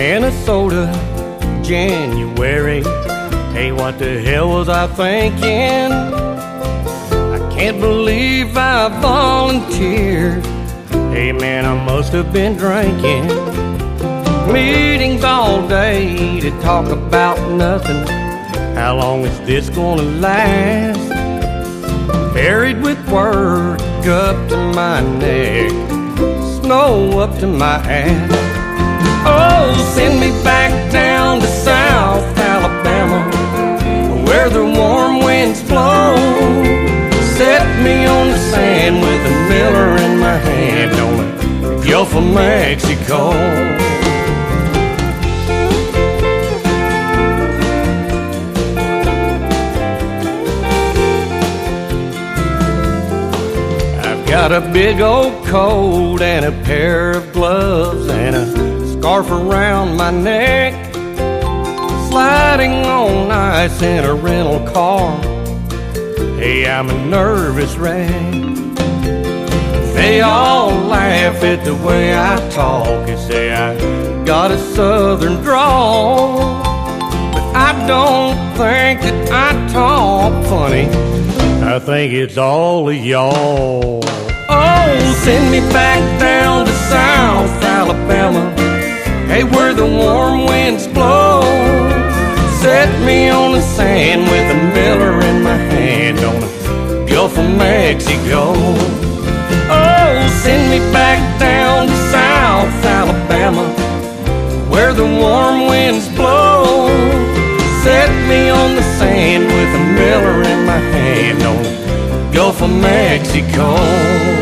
Minnesota, January. Hey, what the hell was I thinking? I can't believe I volunteered. Hey, man, I must have been drinking. Meetings all day to talk about nothing. How long is this gonna last? Buried with work up to my neck, snow up to my ass. Where the warm winds blow. Set me on the sand with a Miller in my hand on the Gulf of Mexico. I've got a big old coat and a pair of gloves and a scarf around my neck. Sliding ice in a rental car. Hey, I'm a nervous wreck. They all laugh at the way I talk and say I got a southern drawl. But I don't think that I talk funny. I think it's all of y'all. Oh, send me back down to South Alabama. Hey, where the warm winds blow. The sand with a Miller in my hand on the Gulf of Mexico. Oh, send me back down to South Alabama, where the warm winds blow. Set me on the sand with a Miller in my hand on the Gulf of Mexico.